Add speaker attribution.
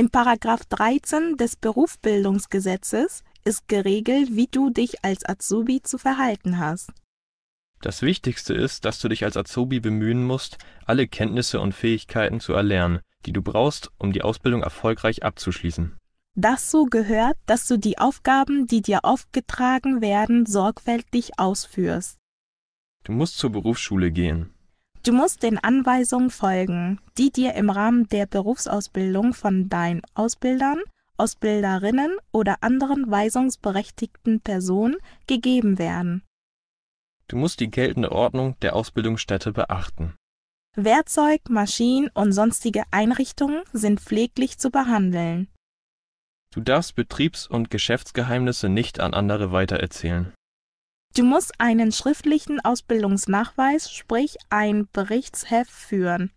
Speaker 1: In Paragraph 13 des Berufsbildungsgesetzes ist geregelt, wie du dich als Azubi zu verhalten hast.
Speaker 2: Das Wichtigste ist, dass du dich als Azubi bemühen musst, alle Kenntnisse und Fähigkeiten zu erlernen, die du brauchst, um die Ausbildung erfolgreich abzuschließen.
Speaker 1: Dazu gehört, dass du die Aufgaben, die dir aufgetragen werden, sorgfältig ausführst.
Speaker 2: Du musst zur Berufsschule gehen.
Speaker 1: Du musst den Anweisungen folgen, die dir im Rahmen der Berufsausbildung von deinen Ausbildern, Ausbilderinnen oder anderen weisungsberechtigten Personen gegeben werden.
Speaker 2: Du musst die geltende Ordnung der Ausbildungsstätte beachten.
Speaker 1: Werkzeug, Maschinen und sonstige Einrichtungen sind pfleglich zu behandeln.
Speaker 2: Du darfst Betriebs- und Geschäftsgeheimnisse nicht an andere weitererzählen.
Speaker 1: Du musst einen schriftlichen Ausbildungsnachweis, sprich ein Berichtsheft führen.